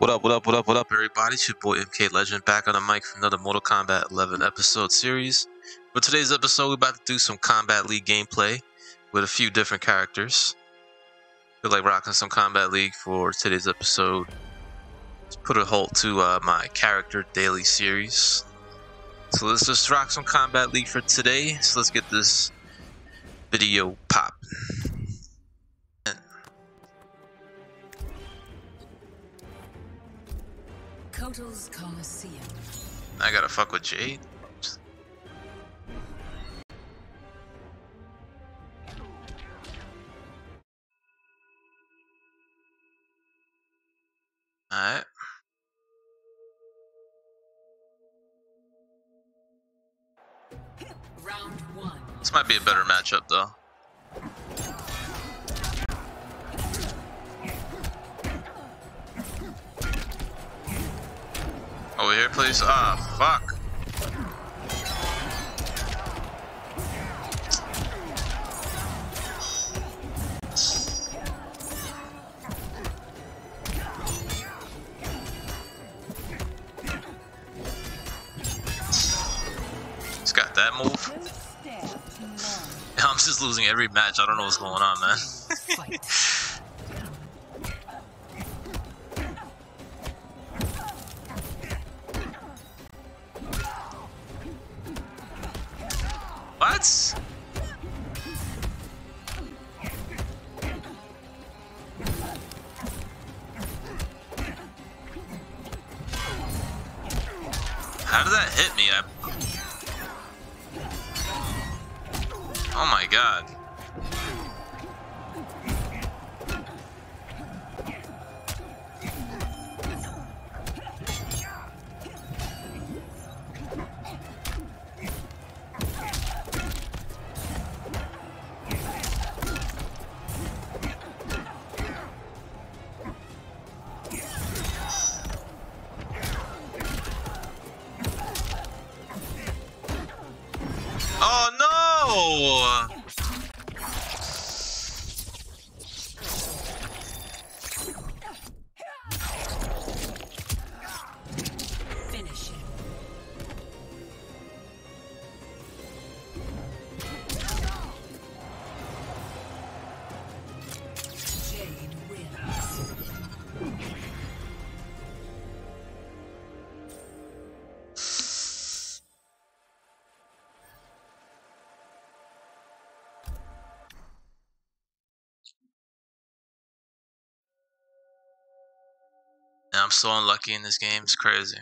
What up, what up, what up, what up, everybody? It's your boy MK Legend back on the mic for another Mortal Kombat 11 episode series. For today's episode, we're about to do some Kombat League gameplay with a few different characters. Feel like rocking some Kombat League for today's episode. Let's put a halt to uh, my character daily series. So let's just rock some Kombat League for today. So let's get this video pop. Kotal's Coliseum. I gotta fuck with Jade. Alright. Round one. This might be a better matchup though. Over here, please. Ah, fuck. He's got that move. I'm just losing every match. I don't know what's going on, man. Fight. I'm so unlucky in this game. It's crazy.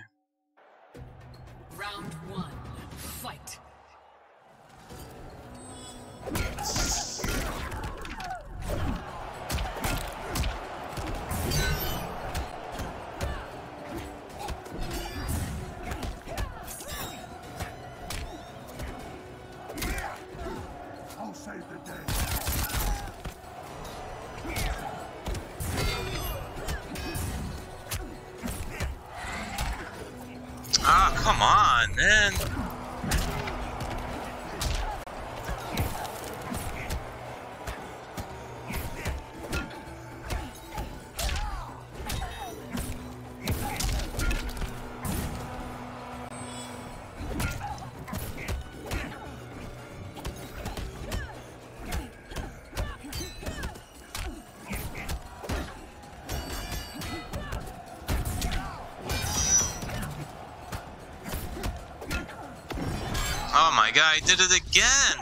I did it again!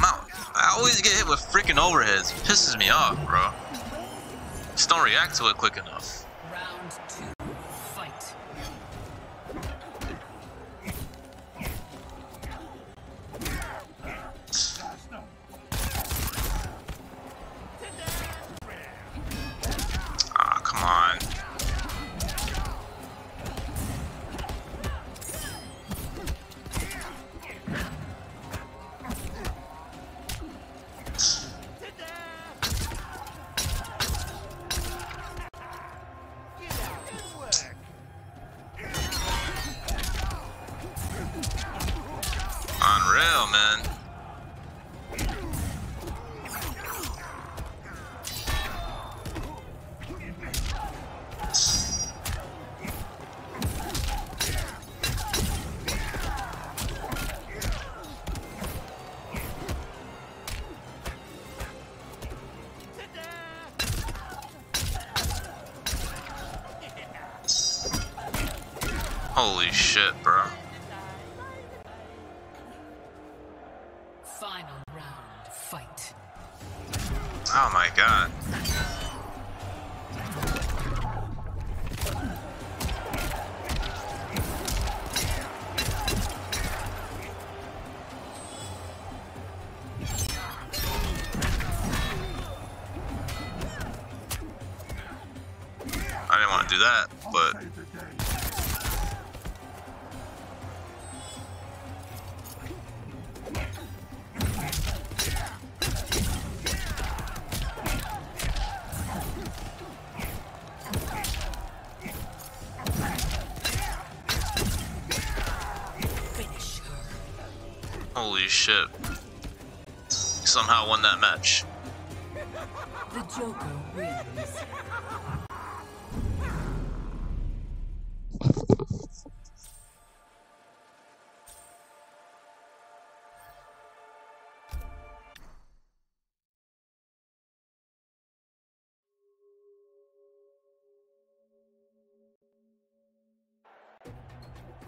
Mount, I always get hit with freaking overheads. Pisses me off, bro. Just don't react to it quick enough. Holy shit, bro. Holy shit. Somehow won that match. The Joker wins.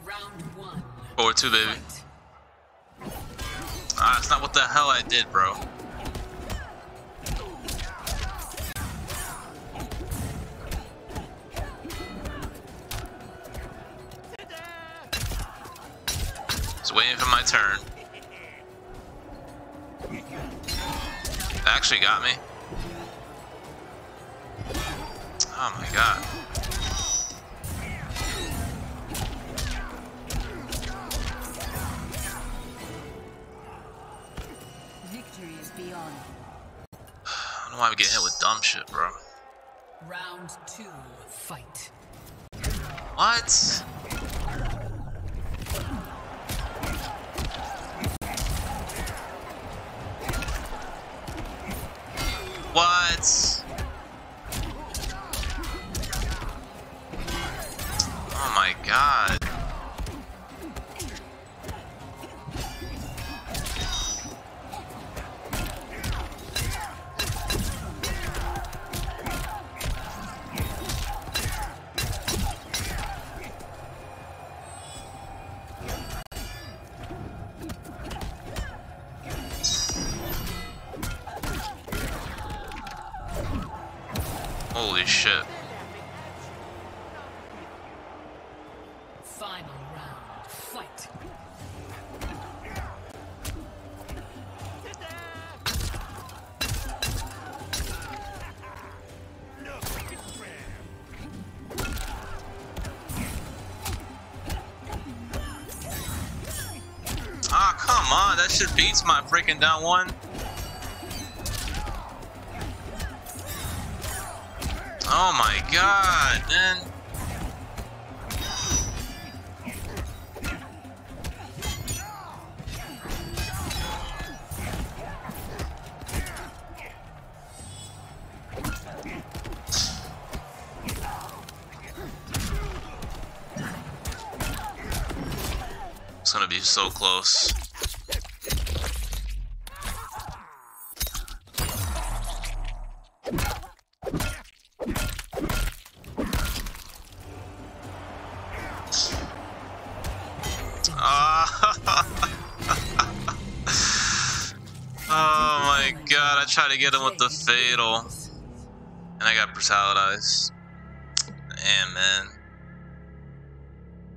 Round one. Forward two, baby. Ah, that's not what the hell I did, bro. Just waiting for my turn. Actually got me. Oh my god. I don't know why I'm getting hit with dumb shit, bro. Round two. Fight. What? That shit beats my freaking down one. Oh my god. It's gonna be so close. Tried to get him with the fatal. And I got brutalized. Damn, man.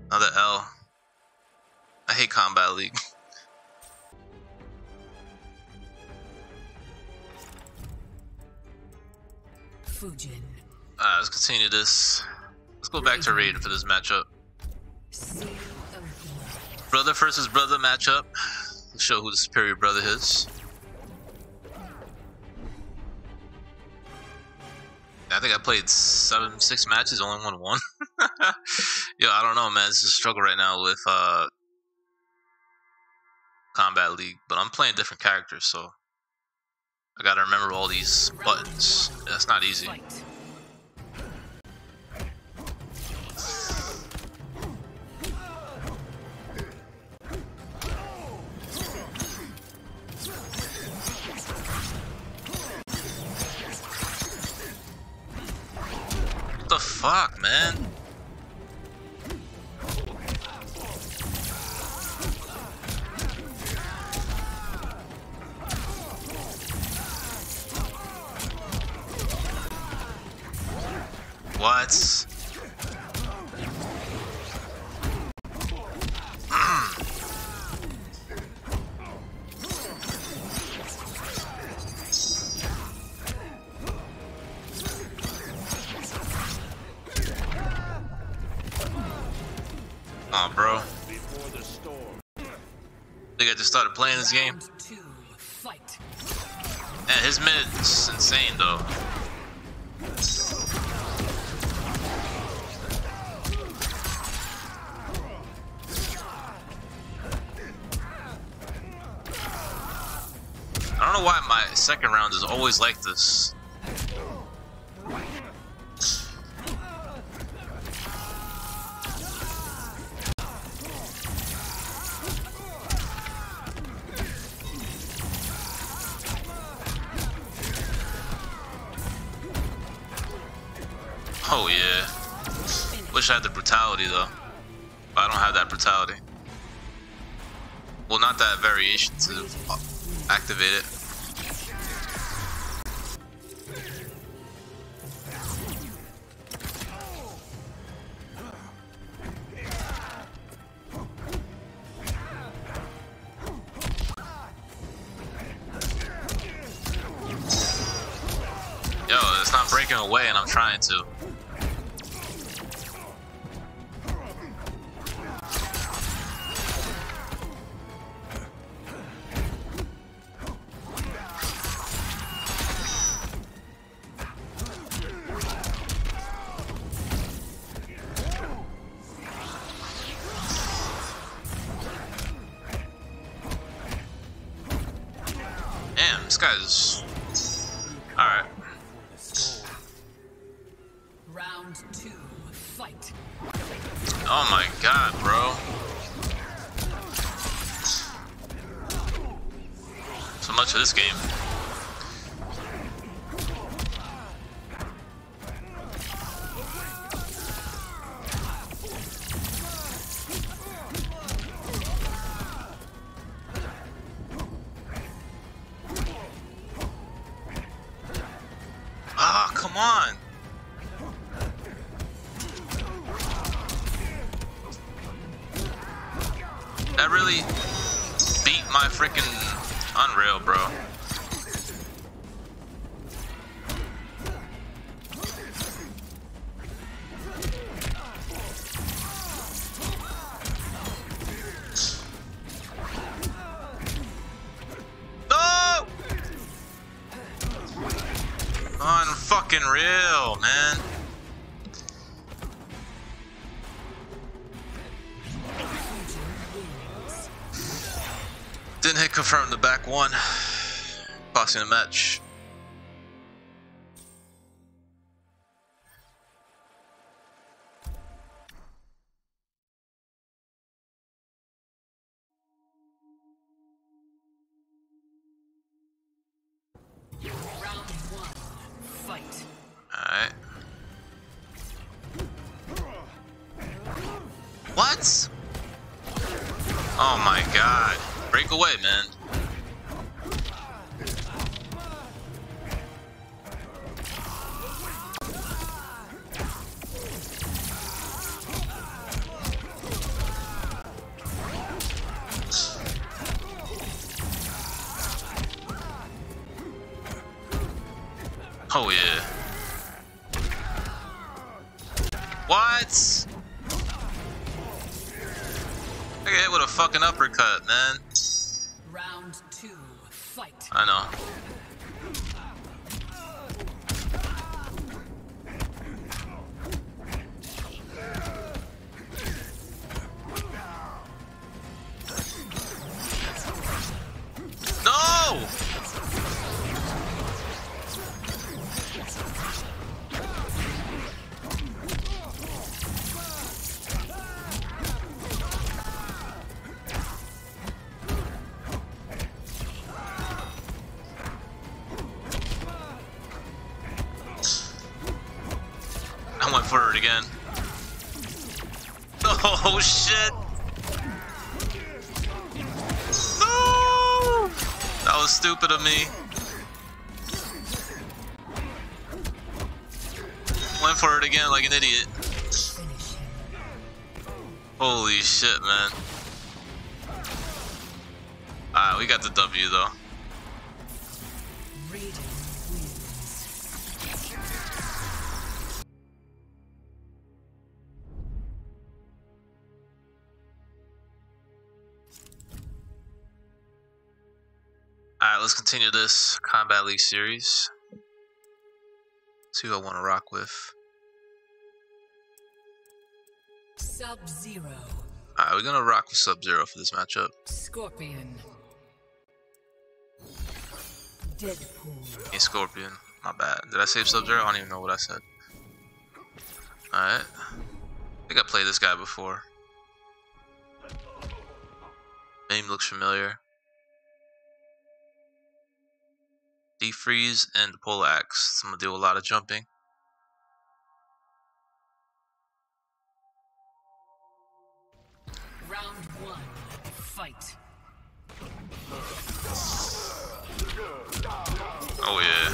Another L. I hate Kombat League. Fujin. Uh, let's continue this. Let's go back to Raiden for this matchup. Seal of blood. Brother versus brother matchup. Let's show who the superior brother is. I think I played seven, six matches, only won one. Yo, I don't know, man. It's a struggle right now with uh, Kombat League, but I'm playing different characters, so I gotta remember all these buttons. That's not easy. Fuck, man. What? This game. Round two, fight. Man, his mid's insane though. I don't know why my second round is always like this. Wish I had the brutality though. But I don't have that brutality. Well, not that variation to activate it. Yo, it's not breaking away and I'm trying to. Much of this game. Unfucking real, man. Didn't hit confirm the back one. Passing the match. Oh my god. Break away, man. Again. Oh shit! No! That was stupid of me. went for it again like an idiot. Holy shit, man. Ah, we got the W though. Let's continue this Kombat League series. See who I want to rock with. Sub-Zero. Alright, we're gonna rock with Sub Zero for this matchup. Scorpion. Deadpool. Hey, Scorpion. My bad. Did I save Sub Zero? I don't even know what I said. Alright. I think I played this guy before. Name looks familiar. Defreeze and the Polar Axe. I'm gonna do a lot of jumping. Round one. Fight. Oh yeah.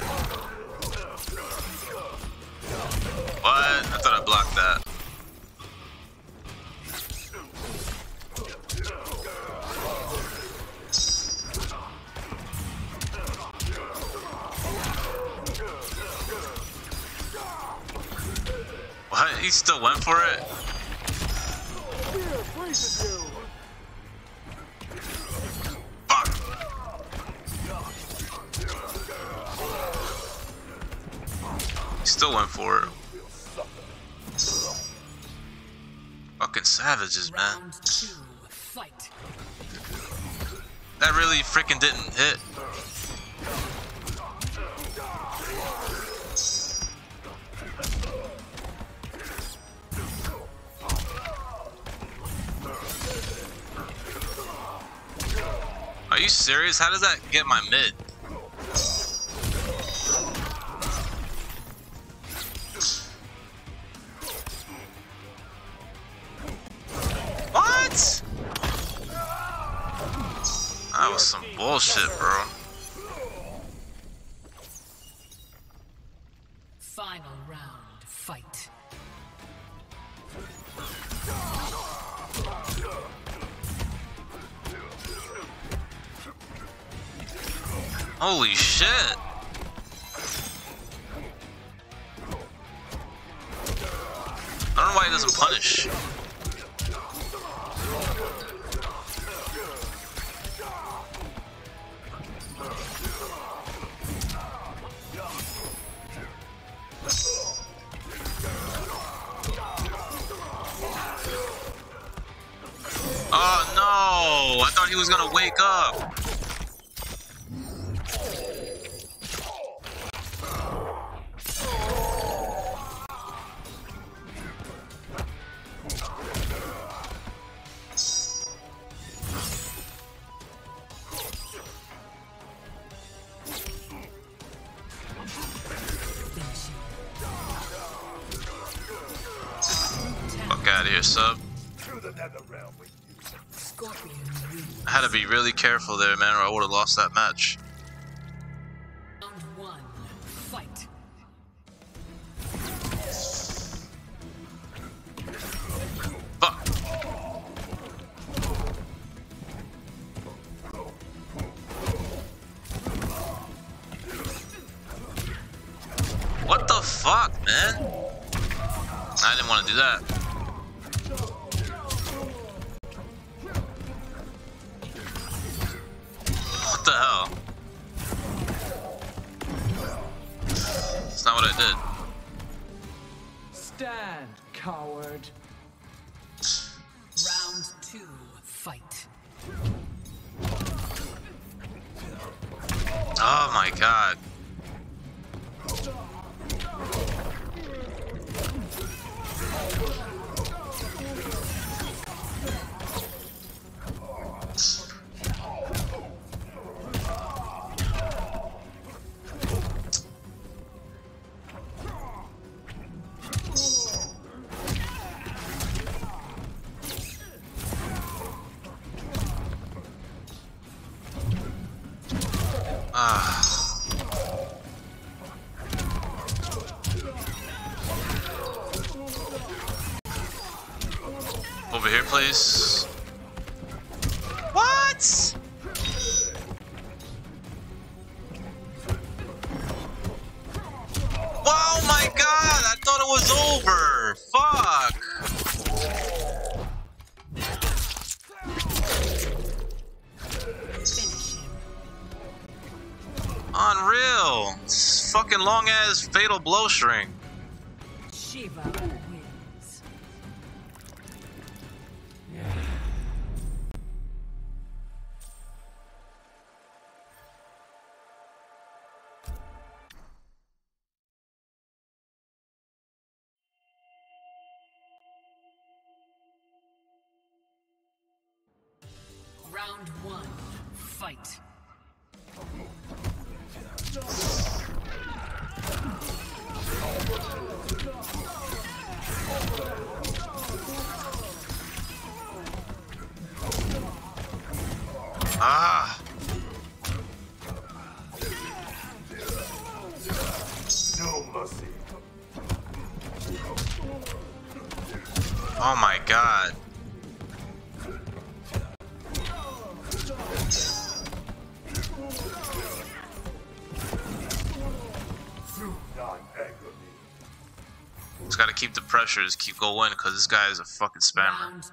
What? I thought I blocked that. He still went for it? Fuck! He still went for it. Fucking savages, man. Round two. Fight. That really freaking didn't hit. You serious? How does that get my mid? What? That was some bullshit, bro. Holy shit. I don't know why he doesn't punish. Oh no! I thought he was gonna wake up. Careful there, man, or I would have lost that match. What the fuck, man? I didn't want to do that. Fucking long ass fatal blowstring. Sheeva Ah. No mercy. Oh my god. Just gotta keep the pressures, keep going, cause this guy is a fucking spammer.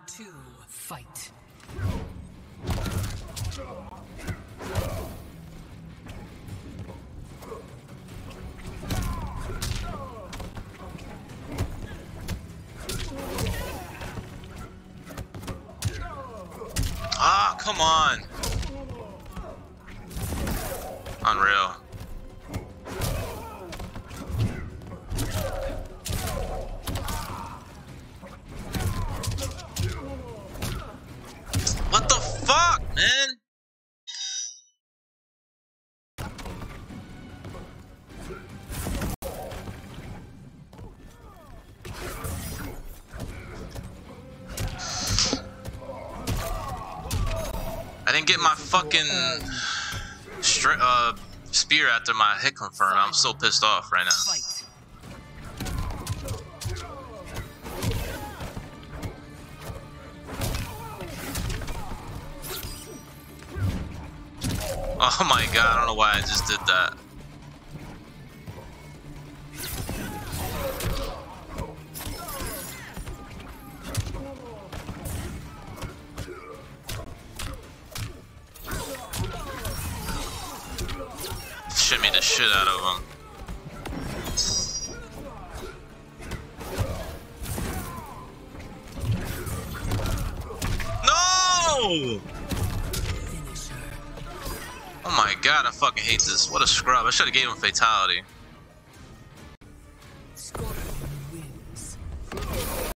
Come on. Unreal. Stri- uh, spear after my hit confirm. I'm so pissed off right now. Oh my god, I don't know why I just did that. I should have gave him fatality.